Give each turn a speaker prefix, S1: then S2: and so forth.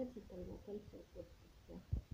S1: Также там на конце подписи.